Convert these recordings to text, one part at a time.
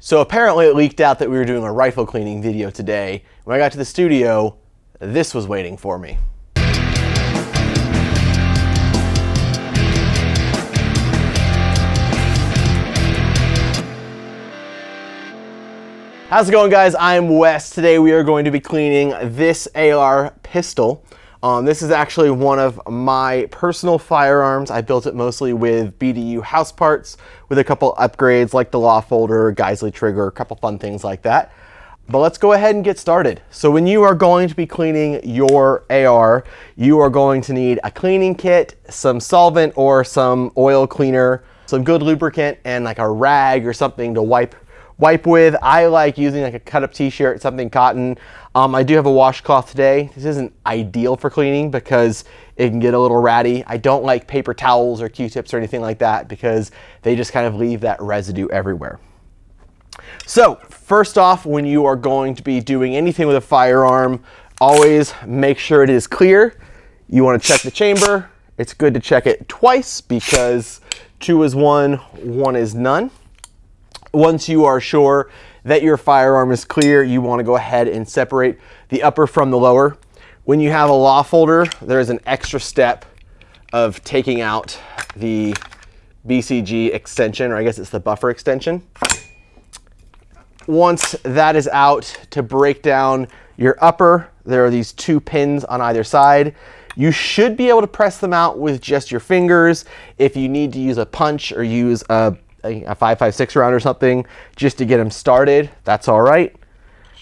So apparently it leaked out that we were doing a rifle cleaning video today. When I got to the studio, this was waiting for me. How's it going guys? I'm Wes. Today we are going to be cleaning this AR pistol. Um, this is actually one of my personal firearms. I built it mostly with BDU house parts with a couple upgrades like the law folder, Geissele trigger, a couple fun things like that. But let's go ahead and get started. So when you are going to be cleaning your AR, you are going to need a cleaning kit, some solvent or some oil cleaner, some good lubricant, and like a rag or something to wipe wipe with. I like using like a cut up t-shirt, something cotton. Um, I do have a washcloth today. This isn't ideal for cleaning because it can get a little ratty. I don't like paper towels or Q-tips or anything like that because they just kind of leave that residue everywhere. So first off, when you are going to be doing anything with a firearm, always make sure it is clear. You want to check the chamber. It's good to check it twice because two is one, one is none. Once you are sure that your firearm is clear, you want to go ahead and separate the upper from the lower. When you have a law folder, there's an extra step of taking out the BCG extension, or I guess it's the buffer extension. Once that is out, to break down your upper, there are these two pins on either side. You should be able to press them out with just your fingers. If you need to use a punch or use a a 5.56 round or something just to get them started, that's all right.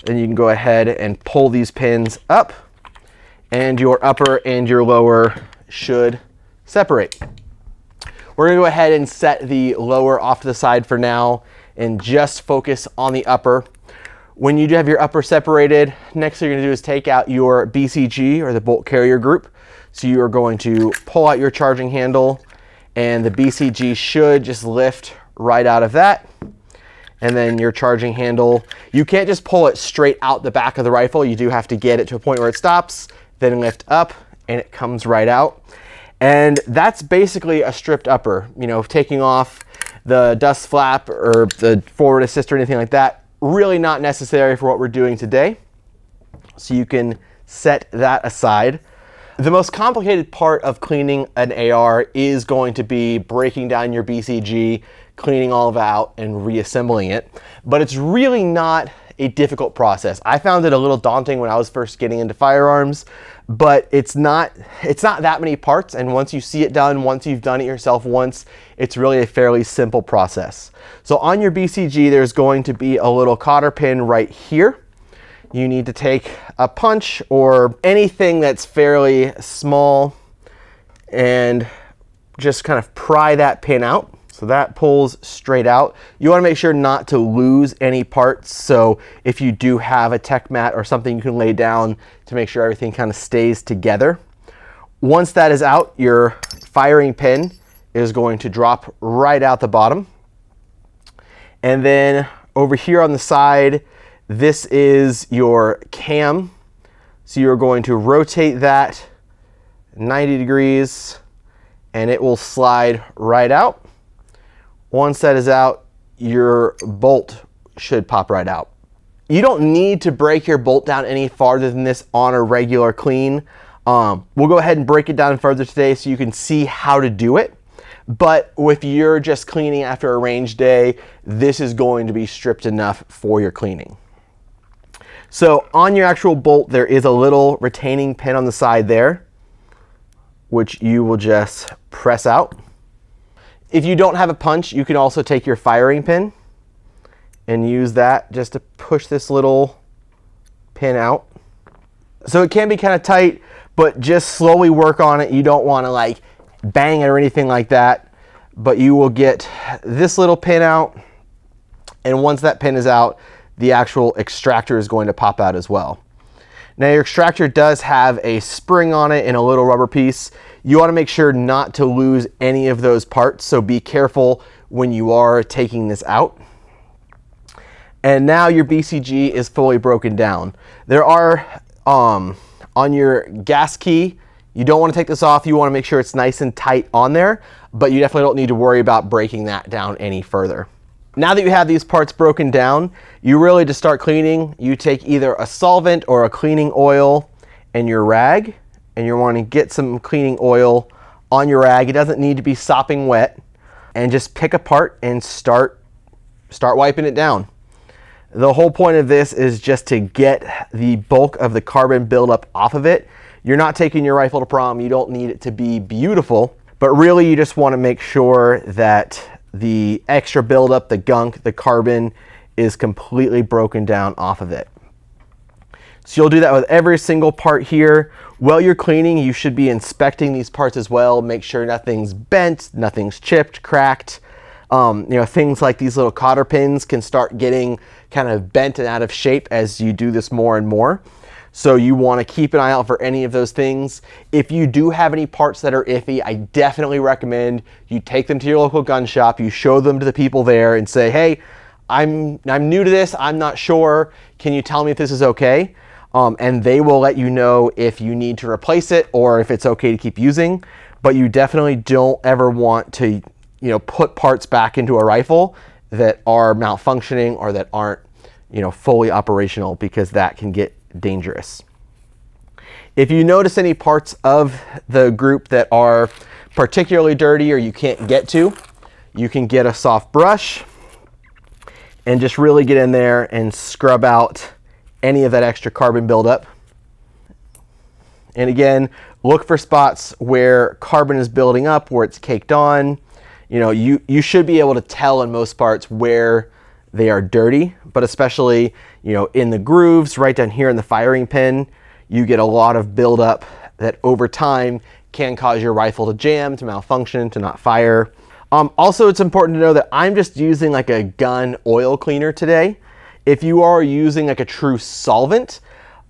Then you can go ahead and pull these pins up and your upper and your lower should separate. We're gonna go ahead and set the lower off to the side for now and just focus on the upper. When you do have your upper separated, next thing you're gonna do is take out your BCG or the bolt carrier group. So you are going to pull out your charging handle and the BCG should just lift right out of that. And then your charging handle, you can't just pull it straight out the back of the rifle. You do have to get it to a point where it stops, then lift up and it comes right out. And that's basically a stripped upper, you know, taking off the dust flap or the forward assist or anything like that. Really not necessary for what we're doing today. So you can set that aside. The most complicated part of cleaning an AR is going to be breaking down your BCG, cleaning all of it out and reassembling it. But it's really not a difficult process. I found it a little daunting when I was first getting into firearms, but it's not it's not that many parts and once you see it done, once you've done it yourself once, it's really a fairly simple process. So on your BCG there's going to be a little cotter pin right here you need to take a punch or anything that's fairly small and just kind of pry that pin out. So that pulls straight out. You wanna make sure not to lose any parts. So if you do have a tech mat or something you can lay down to make sure everything kind of stays together. Once that is out, your firing pin is going to drop right out the bottom. And then over here on the side, this is your cam. So you're going to rotate that 90 degrees and it will slide right out. Once that is out, your bolt should pop right out. You don't need to break your bolt down any farther than this on a regular clean. Um, we'll go ahead and break it down further today so you can see how to do it. But if you're just cleaning after a range day, this is going to be stripped enough for your cleaning. So on your actual bolt, there is a little retaining pin on the side there, which you will just press out. If you don't have a punch, you can also take your firing pin and use that just to push this little pin out. So it can be kind of tight, but just slowly work on it. You don't want to like bang it or anything like that, but you will get this little pin out. And once that pin is out, the actual extractor is going to pop out as well. Now your extractor does have a spring on it and a little rubber piece. You want to make sure not to lose any of those parts, so be careful when you are taking this out. And now your BCG is fully broken down. There are, um, on your gas key, you don't want to take this off. You want to make sure it's nice and tight on there, but you definitely don't need to worry about breaking that down any further. Now that you have these parts broken down, you really just start cleaning, you take either a solvent or a cleaning oil and your rag, and you're wanting to get some cleaning oil on your rag. It doesn't need to be sopping wet, and just pick apart and start start wiping it down. The whole point of this is just to get the bulk of the carbon buildup off of it. You're not taking your rifle to prom. You don't need it to be beautiful, but really you just want to make sure that the extra buildup, the gunk, the carbon is completely broken down off of it. So you'll do that with every single part here. While you're cleaning, you should be inspecting these parts as well. Make sure nothing's bent, nothing's chipped, cracked. Um, you know, things like these little cotter pins can start getting kind of bent and out of shape as you do this more and more. So you want to keep an eye out for any of those things. If you do have any parts that are iffy, I definitely recommend you take them to your local gun shop, you show them to the people there and say, hey, I'm, I'm new to this, I'm not sure, can you tell me if this is okay? Um, and they will let you know if you need to replace it or if it's okay to keep using. But you definitely don't ever want to, you know, put parts back into a rifle that are malfunctioning or that aren't, you know, fully operational because that can get dangerous. If you notice any parts of the group that are particularly dirty or you can't get to, you can get a soft brush and just really get in there and scrub out any of that extra carbon buildup. And again, look for spots where carbon is building up, where it's caked on. You know, you, you should be able to tell in most parts where they are dirty, but especially, you know, in the grooves, right down here in the firing pin, you get a lot of buildup that over time can cause your rifle to jam, to malfunction, to not fire. Um, also, it's important to know that I'm just using like a gun oil cleaner today. If you are using like a true solvent,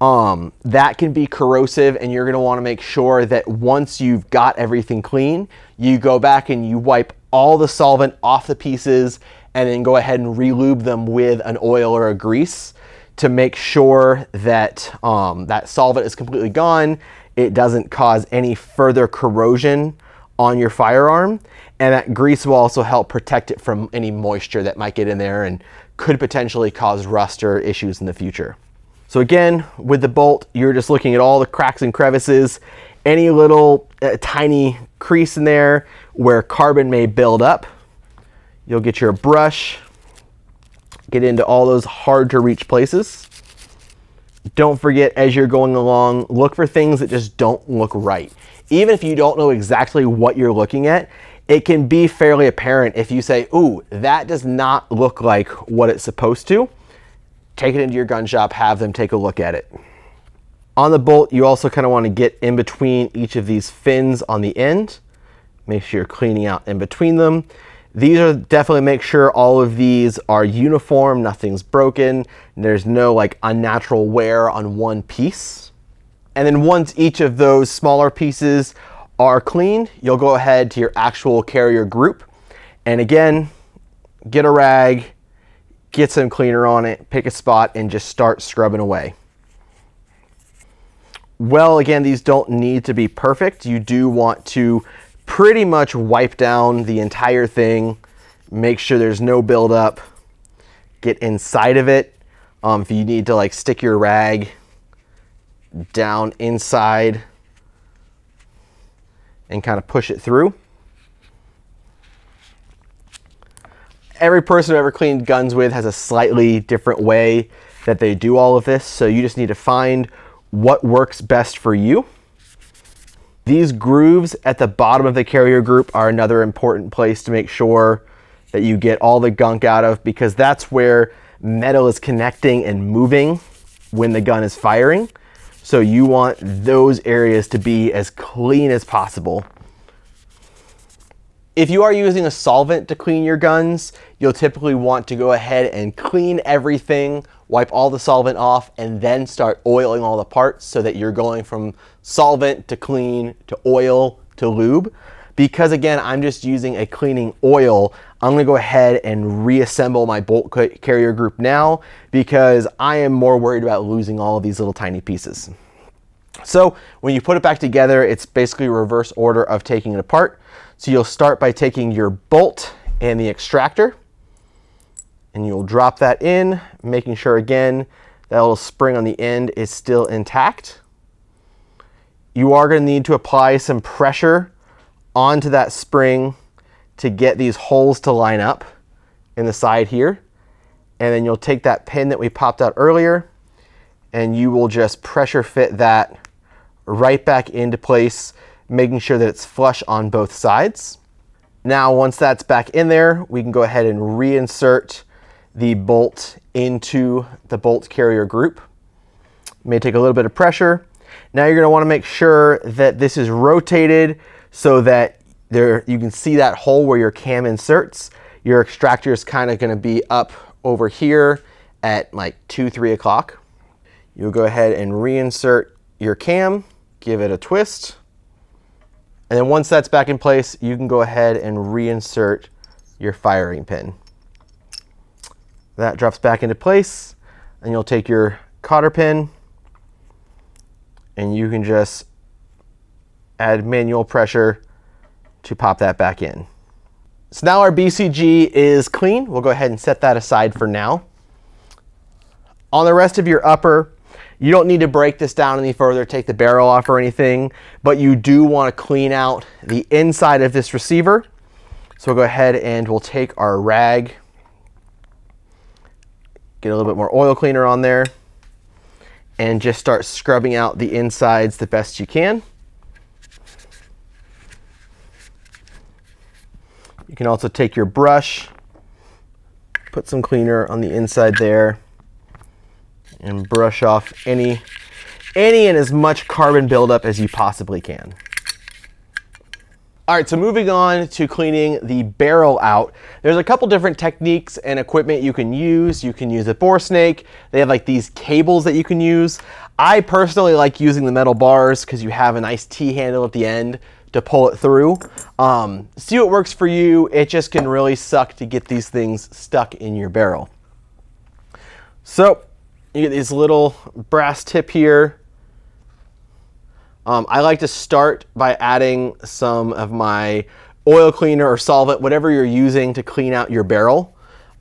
um, that can be corrosive and you're gonna wanna make sure that once you've got everything clean, you go back and you wipe all the solvent off the pieces and then go ahead and relube them with an oil or a grease to make sure that um, that solvent is completely gone. It doesn't cause any further corrosion on your firearm. And that grease will also help protect it from any moisture that might get in there and could potentially cause rust or issues in the future. So again, with the bolt, you're just looking at all the cracks and crevices, any little uh, tiny crease in there where carbon may build up. You'll get your brush, get into all those hard to reach places. Don't forget as you're going along, look for things that just don't look right. Even if you don't know exactly what you're looking at, it can be fairly apparent if you say, ooh, that does not look like what it's supposed to. Take it into your gun shop, have them take a look at it. On the bolt, you also kind of want to get in between each of these fins on the end. Make sure you're cleaning out in between them. These are definitely make sure all of these are uniform, nothing's broken, there's no like unnatural wear on one piece. And then once each of those smaller pieces are cleaned, you'll go ahead to your actual carrier group. And again, get a rag, get some cleaner on it, pick a spot and just start scrubbing away. Well, again, these don't need to be perfect. You do want to pretty much wipe down the entire thing, make sure there's no buildup, get inside of it. Um, if you need to like stick your rag down inside and kind of push it through. Every person who ever cleaned guns with has a slightly different way that they do all of this. So you just need to find what works best for you. These grooves at the bottom of the carrier group are another important place to make sure that you get all the gunk out of because that's where metal is connecting and moving when the gun is firing. So you want those areas to be as clean as possible. If you are using a solvent to clean your guns, you'll typically want to go ahead and clean everything wipe all the solvent off, and then start oiling all the parts so that you're going from solvent to clean to oil to lube. Because again, I'm just using a cleaning oil, I'm gonna go ahead and reassemble my bolt carrier group now because I am more worried about losing all of these little tiny pieces. So when you put it back together, it's basically reverse order of taking it apart. So you'll start by taking your bolt and the extractor, And you'll drop that in, making sure again, that little spring on the end is still intact. You are gonna need to apply some pressure onto that spring to get these holes to line up in the side here. And then you'll take that pin that we popped out earlier and you will just pressure fit that right back into place, making sure that it's flush on both sides. Now, once that's back in there, we can go ahead and reinsert the bolt into the bolt carrier group. may take a little bit of pressure. Now you're gonna wanna make sure that this is rotated so that there you can see that hole where your cam inserts. Your extractor is kind of gonna be up over here at like two, three o'clock. You'll go ahead and reinsert your cam, give it a twist. And then once that's back in place, you can go ahead and reinsert your firing pin. That drops back into place and you'll take your cotter pin and you can just add manual pressure to pop that back in. So now our BCG is clean. We'll go ahead and set that aside for now. On the rest of your upper, you don't need to break this down any further, take the barrel off or anything, but you do want to clean out the inside of this receiver. So we'll go ahead and we'll take our rag, get a little bit more oil cleaner on there, and just start scrubbing out the insides the best you can. You can also take your brush, put some cleaner on the inside there, and brush off any, any and as much carbon buildup as you possibly can. All right, so moving on to cleaning the barrel out. There's a couple different techniques and equipment you can use. You can use a bore snake. They have like these cables that you can use. I personally like using the metal bars because you have a nice T-handle at the end to pull it through. Um, see what works for you. It just can really suck to get these things stuck in your barrel. So you get this little brass tip here. Um, I like to start by adding some of my oil cleaner or solvent, whatever you're using to clean out your barrel.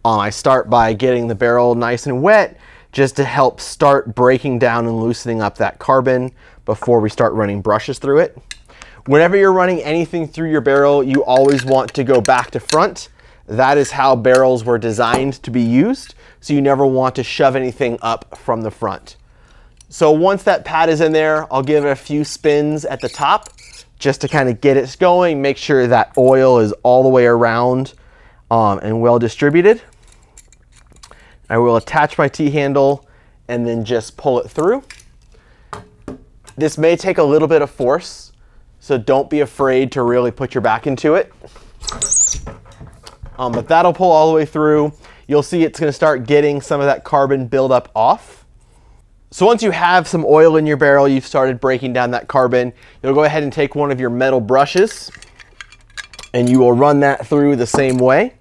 Um, I start by getting the barrel nice and wet just to help start breaking down and loosening up that carbon before we start running brushes through it. Whenever you're running anything through your barrel, you always want to go back to front. That is how barrels were designed to be used so you never want to shove anything up from the front. So once that pad is in there, I'll give it a few spins at the top just to kind of get it going, make sure that oil is all the way around um, and well distributed. I will attach my T-handle and then just pull it through. This may take a little bit of force, so don't be afraid to really put your back into it. Um, but that'll pull all the way through you'll see it's going to start getting some of that carbon buildup off. So once you have some oil in your barrel, you've started breaking down that carbon, you'll go ahead and take one of your metal brushes and you will run that through the same way.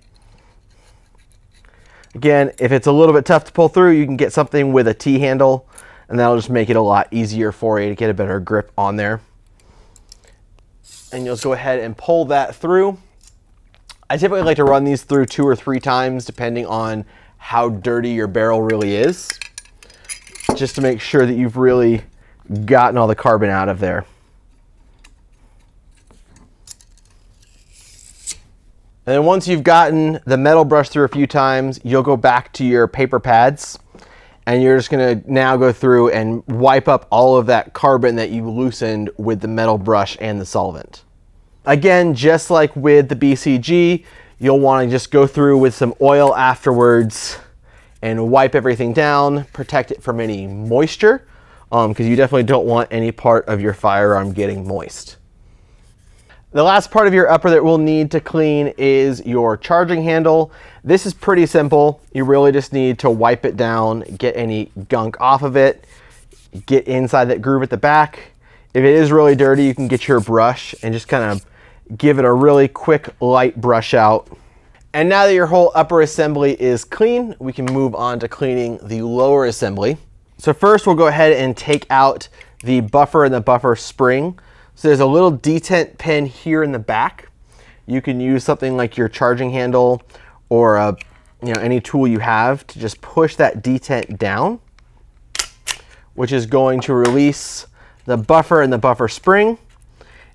Again, if it's a little bit tough to pull through, you can get something with a T-handle and that'll just make it a lot easier for you to get a better grip on there. And you'll go ahead and pull that through. I typically like to run these through two or three times depending on how dirty your barrel really is, just to make sure that you've really gotten all the carbon out of there. And then once you've gotten the metal brush through a few times, you'll go back to your paper pads and you're just gonna now go through and wipe up all of that carbon that you loosened with the metal brush and the solvent. Again, just like with the BCG, you'll want to just go through with some oil afterwards and wipe everything down, protect it from any moisture, because um, you definitely don't want any part of your firearm getting moist. The last part of your upper that we'll need to clean is your charging handle. This is pretty simple. You really just need to wipe it down, get any gunk off of it, get inside that groove at the back. If it is really dirty, you can get your brush and just kind of give it a really quick light brush out. And now that your whole upper assembly is clean, we can move on to cleaning the lower assembly. So first we'll go ahead and take out the buffer and the buffer spring. So there's a little detent pin here in the back. You can use something like your charging handle or a you know, any tool you have to just push that detent down, which is going to release the buffer and the buffer spring.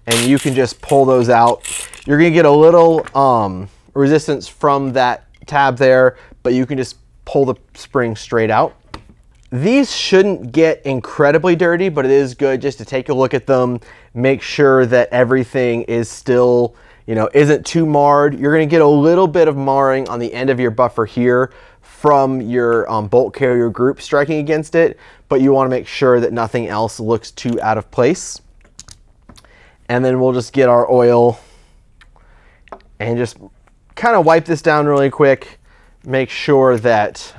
And you can just pull those out. You're gonna get a little um, resistance from that tab there, but you can just pull the spring straight out. These shouldn't get incredibly dirty, but it is good just to take a look at them, make sure that everything is still, you know, isn't too marred. You're gonna get a little bit of marring on the end of your buffer here from your um, bolt carrier group striking against it, but you wanna make sure that nothing else looks too out of place. And then we'll just get our oil and just kind of wipe this down really quick. Make sure that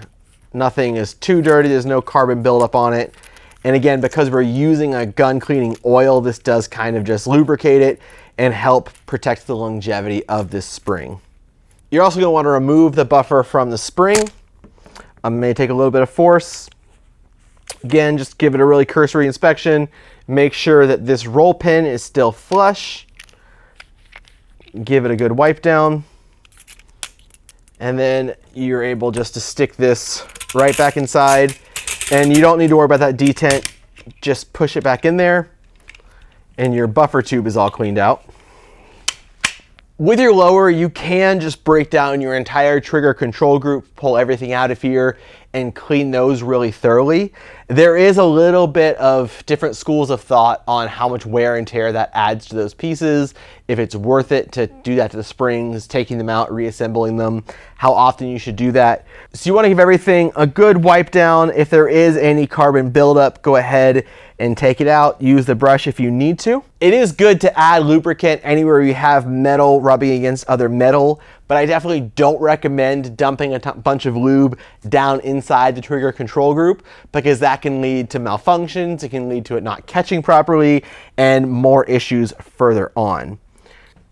Nothing is too dirty. There's no carbon buildup on it. And again, because we're using a gun cleaning oil, this does kind of just lubricate it and help protect the longevity of this spring. You're also gonna to want to remove the buffer from the spring. I may take a little bit of force. Again, just give it a really cursory inspection. Make sure that this roll pin is still flush. Give it a good wipe down. And then you're able just to stick this right back inside. And you don't need to worry about that detent. Just push it back in there and your buffer tube is all cleaned out. With your lower, you can just break down your entire trigger control group, pull everything out of here, and clean those really thoroughly. There is a little bit of different schools of thought on how much wear and tear that adds to those pieces, if it's worth it to do that to the springs, taking them out, reassembling them, how often you should do that. So you wanna give everything a good wipe down. If there is any carbon buildup, go ahead and take it out. Use the brush if you need to. It is good to add lubricant anywhere you have metal rubbing against other metal, but I definitely don't recommend dumping a bunch of lube down inside the trigger control group because that can lead to malfunctions, it can lead to it not catching properly, and more issues further on.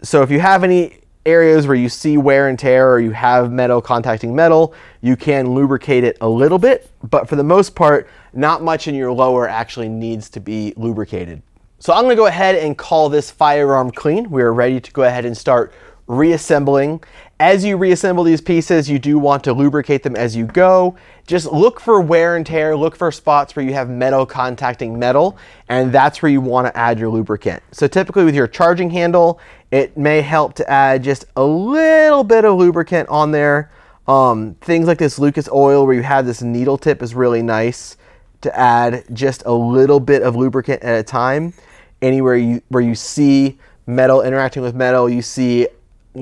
So if you have any areas where you see wear and tear or you have metal contacting metal, you can lubricate it a little bit, but for the most part, not much in your lower actually needs to be lubricated. So I'm gonna go ahead and call this firearm clean. We're ready to go ahead and start reassembling. As you reassemble these pieces, you do want to lubricate them as you go. Just look for wear and tear, look for spots where you have metal contacting metal, and that's where you want to add your lubricant. So typically with your charging handle, it may help to add just a little bit of lubricant on there. Um, things like this Lucas oil where you have this needle tip is really nice to add just a little bit of lubricant at a time. Anywhere you, where you see metal interacting with metal, you see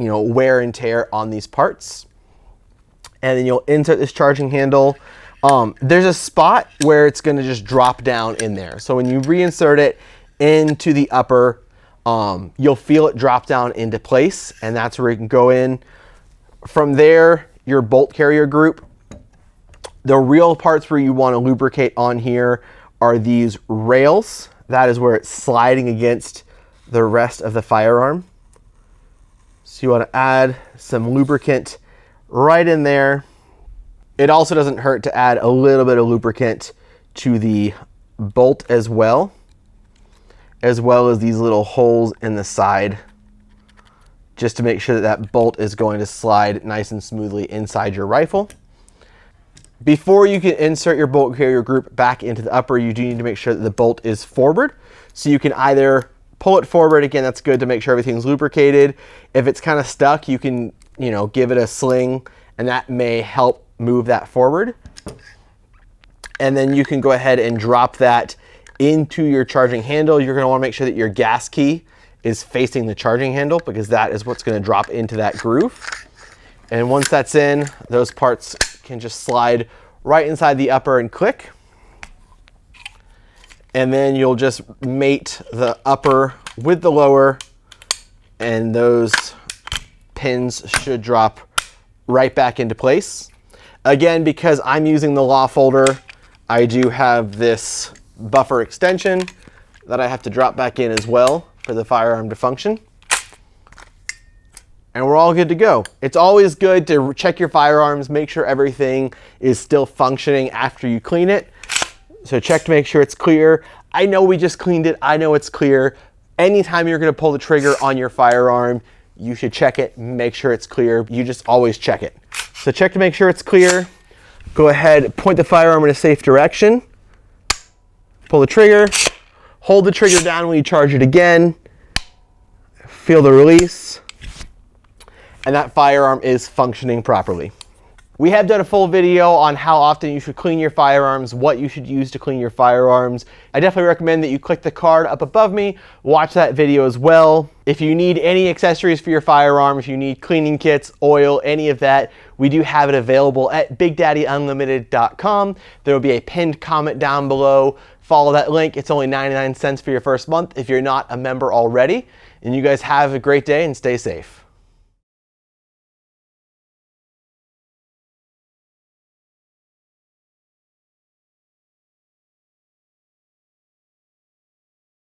you know, wear and tear on these parts. And then you'll insert this charging handle. Um, there's a spot where it's gonna just drop down in there. So when you reinsert it into the upper, um, you'll feel it drop down into place and that's where you can go in. From there, your bolt carrier group. The real parts where you wanna lubricate on here are these rails. That is where it's sliding against the rest of the firearm. So you want to add some lubricant right in there. It also doesn't hurt to add a little bit of lubricant to the bolt as well, as well as these little holes in the side, just to make sure that that bolt is going to slide nice and smoothly inside your rifle. Before you can insert your bolt carrier group back into the upper, you do need to make sure that the bolt is forward. So you can either pull it forward again. That's good to make sure everything's lubricated. If it's kind of stuck, you can, you know, give it a sling and that may help move that forward. And then you can go ahead and drop that into your charging handle. You're gonna wanna make sure that your gas key is facing the charging handle because that is what's gonna drop into that groove. And once that's in, those parts can just slide right inside the upper and click and then you'll just mate the upper with the lower and those pins should drop right back into place. Again, because I'm using the law folder, I do have this buffer extension that I have to drop back in as well for the firearm to function. And we're all good to go. It's always good to check your firearms, make sure everything is still functioning after you clean it. So check to make sure it's clear. I know we just cleaned it. I know it's clear. Anytime you're gonna pull the trigger on your firearm, you should check it, make sure it's clear. You just always check it. So check to make sure it's clear. Go ahead, point the firearm in a safe direction. Pull the trigger. Hold the trigger down when you charge it again. Feel the release. And that firearm is functioning properly. We have done a full video on how often you should clean your firearms, what you should use to clean your firearms. I definitely recommend that you click the card up above me, watch that video as well. If you need any accessories for your firearm, if you need cleaning kits, oil, any of that, we do have it available at BigDaddyUnlimited.com. There will be a pinned comment down below. Follow that link. It's only 99 cents for your first month if you're not a member already. And you guys have a great day and stay safe.